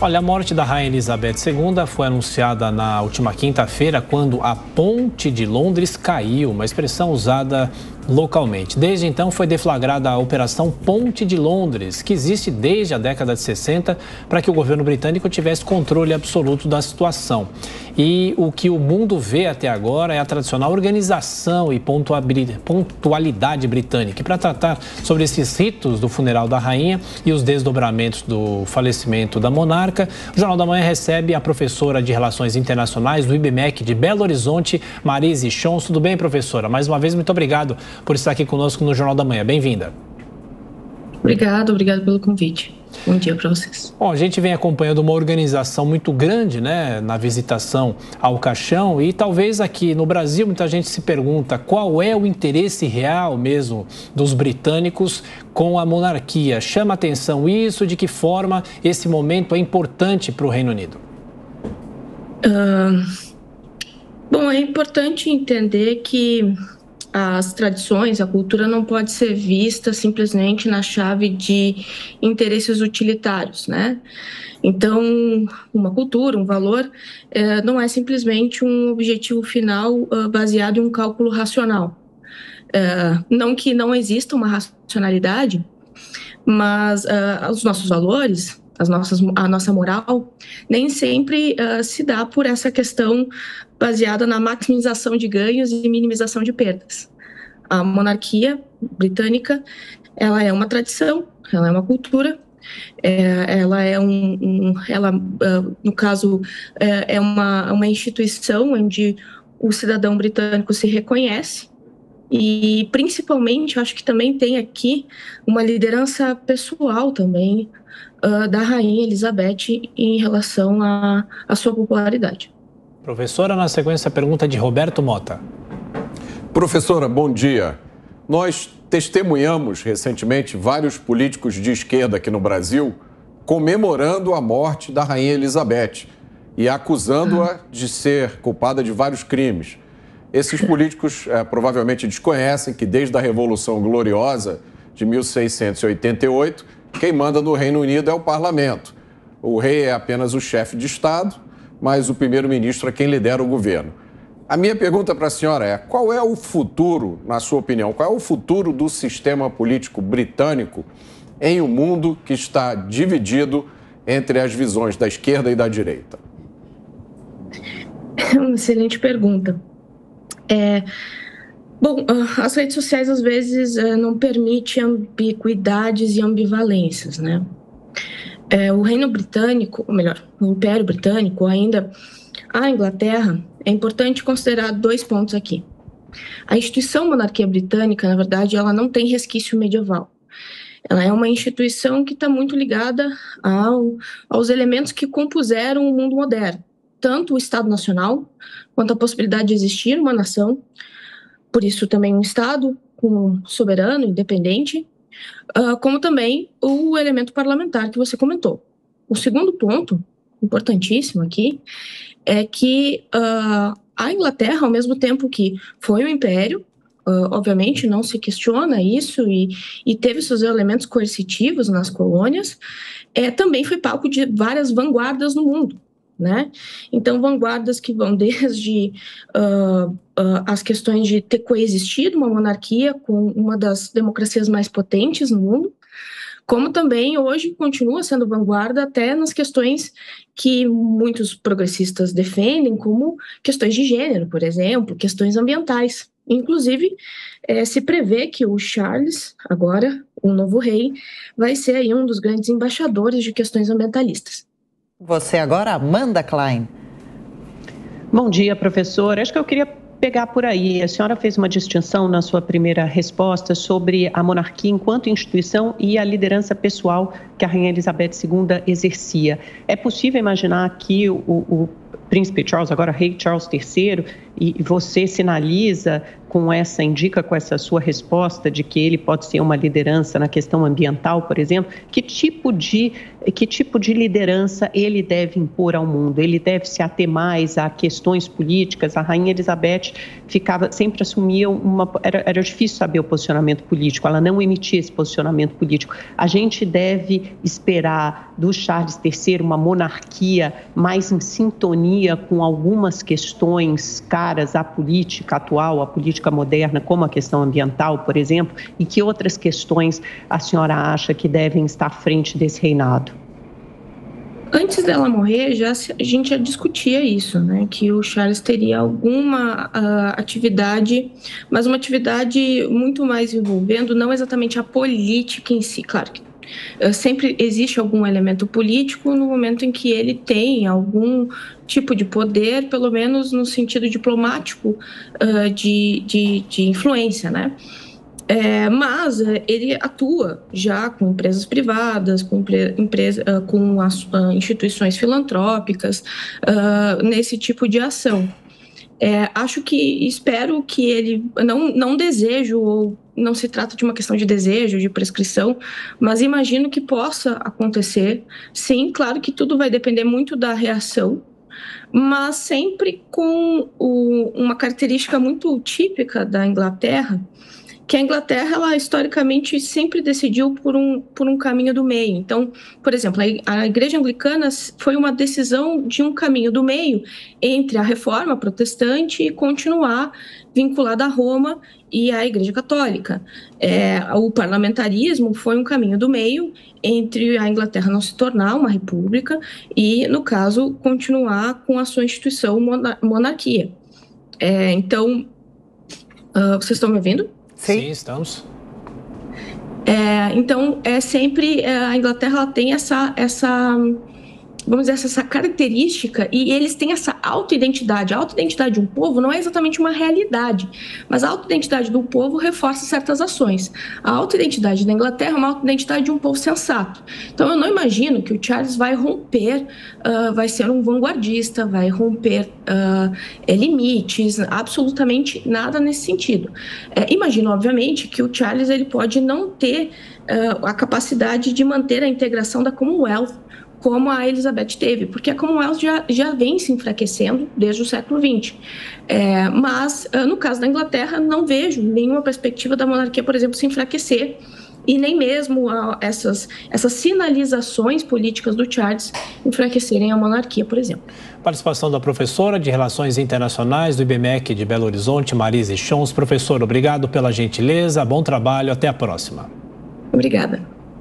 Olha, a morte da Rainha Elizabeth II foi anunciada na última quinta-feira, quando a ponte de Londres caiu, uma expressão usada localmente. Desde então foi deflagrada a Operação Ponte de Londres, que existe desde a década de 60 para que o governo britânico tivesse controle absoluto da situação. E o que o mundo vê até agora é a tradicional organização e pontualidade britânica. E para tratar sobre esses ritos do funeral da rainha e os desdobramentos do falecimento da monarca, o Jornal da Manhã recebe a professora de Relações Internacionais do IBMEC de Belo Horizonte, Marise Chons. Tudo bem, professora? Mais uma vez, muito obrigado por estar aqui conosco no Jornal da Manhã. Bem-vinda. Obrigado, obrigado pelo convite. Bom dia para vocês. Bom, a gente vem acompanhando uma organização muito grande, né, na visitação ao caixão e talvez aqui no Brasil muita gente se pergunta qual é o interesse real mesmo dos britânicos com a monarquia. Chama atenção isso, de que forma esse momento é importante para o Reino Unido? Uh, bom, é importante entender que as tradições, a cultura não pode ser vista simplesmente na chave de interesses utilitários, né? Então, uma cultura, um valor, é, não é simplesmente um objetivo final uh, baseado em um cálculo racional. É, não que não exista uma racionalidade, mas uh, os nossos valores, as nossas, a nossa moral, nem sempre uh, se dá por essa questão baseada na maximização de ganhos e minimização de perdas. A monarquia britânica, ela é uma tradição, ela é uma cultura, é, ela é um, um ela, uh, no caso, é, é uma, uma instituição onde o cidadão britânico se reconhece e principalmente, acho que também tem aqui uma liderança pessoal também uh, da rainha Elizabeth em relação à sua popularidade. Professora, na sequência, a pergunta de Roberto Mota. Professora, bom dia. Nós testemunhamos recentemente vários políticos de esquerda aqui no Brasil comemorando a morte da rainha Elizabeth e acusando-a de ser culpada de vários crimes. Esses políticos é, provavelmente desconhecem que desde a Revolução Gloriosa de 1688, quem manda no Reino Unido é o parlamento. O rei é apenas o chefe de Estado, mas o primeiro-ministro é quem lidera o governo. A minha pergunta para a senhora é: qual é o futuro, na sua opinião, qual é o futuro do sistema político britânico em um mundo que está dividido entre as visões da esquerda e da direita? Uma excelente pergunta. É, bom, ah, as redes sociais às vezes eh, não permitem ambiguidades e ambivalências, né? É, o Reino Britânico, ou melhor, o Império Britânico, ainda a Inglaterra, é importante considerar dois pontos aqui. A instituição monarquia britânica, na verdade, ela não tem resquício medieval. Ela é uma instituição que está muito ligada ao, aos elementos que compuseram o mundo moderno, tanto o Estado Nacional, quanto a possibilidade de existir uma nação, por isso também um Estado com soberano, independente, uh, como também o elemento parlamentar que você comentou. O segundo ponto, importantíssimo aqui, é que uh, a Inglaterra, ao mesmo tempo que foi um império, Uh, obviamente não se questiona isso e, e, teve seus elementos coercitivos nas colônias, é, também foi palco de várias vanguardas no mundo. Né? Então, vanguardas que vão desde uh, uh, as questões de ter coexistido uma monarquia com uma das democracias mais potentes no mundo, como também hoje continua sendo vanguarda até nas questões que muitos progressistas defendem, como questões de gênero, por exemplo, questões ambientais. Inclusive, é, se prevê que o Charles, agora o novo rei, vai ser aí um dos grandes embaixadores de questões ambientalistas. Você agora, Amanda Klein. Bom dia, professor. Acho que eu queria pegar por aí. A senhora fez uma distinção na sua primeira resposta sobre a monarquia enquanto instituição e a liderança pessoal que a Rainha Elizabeth II exercia. É possível imaginar que o, o príncipe Charles, agora rei Charles III, e você sinaliza com essa, indica com essa sua resposta de que ele pode ser uma liderança na questão ambiental, por exemplo, que tipo de, que tipo de liderança ele deve impor ao mundo? Ele deve se ater mais a questões políticas? A Rainha Elizabeth ficava, sempre assumia uma. Era, era difícil saber o posicionamento político, ela não emitia esse posicionamento político. A gente deve esperar do Charles III uma monarquia mais em sintonia com algumas questões caras à política atual, à política política moderna, como a questão ambiental, por exemplo, e que outras questões a senhora acha que devem estar à frente desse reinado? Antes dela morrer, já a gente já discutia isso, né? Que o Charles teria alguma uh, atividade, mas uma atividade muito mais envolvendo não exatamente a política em si. Claro que sempre existe algum elemento político no momento em que ele tem algum tipo de poder, pelo menos no sentido diplomático uh, de, de, de, influência, né? É, mas ele atua já com empresas privadas, com, empresa, com as, instituições filantrópicas, nesse tipo de ação. É, acho que espero que ele não não desejo ou não se trata de uma questão de desejo, de prescrição, mas imagino que possa acontecer. Sim, claro que tudo vai depender muito da reação mas sempre com o, uma característica muito típica da Inglaterra, que a Inglaterra, ela historicamente sempre decidiu por um, por um caminho do meio. Então, por exemplo, a, Igreja Anglicana foi uma decisão de um caminho do meio entre a reforma protestante e continuar vinculada a Roma e à Igreja Católica. É, o parlamentarismo foi um caminho do meio entre a Inglaterra não se tornar uma república e, no caso, continuar com a sua instituição monarquia. É, então, uh, vocês estão me ouvindo? Sim, Sim estamos. É, então, é sempre é, a Inglaterra tem essa essa vamos dizer, essa característica e eles têm essa autoidentidade. A autoidentidade de um povo não é exatamente uma realidade, mas a autoidentidade do povo reforça certas ações. A autoidentidade da Inglaterra é uma autoidentidade de um povo sensato. Então eu não imagino que o Charles vai romper, uh, vai ser um vanguardista, vai romper uh, limites, absolutamente nada nesse sentido. É, imagino, obviamente, que o Charles ele pode não ter uh, a capacidade de manter a integração da Commonwealth como a Elizabeth teve, porque a Commonwealth já, já vem se enfraquecendo desde o século XX. É, mas, ah, no caso da Inglaterra, não vejo nenhuma perspectiva da monarquia, por exemplo, se enfraquecer e nem mesmo essas, essas sinalizações políticas do Charles enfraquecerem a monarquia, por exemplo. Participação da professora de Relações Internacionais do IBMEC de Belo Horizonte, Marise Chons. Professor, obrigado pela gentileza, bom trabalho, até a próxima. Obrigada.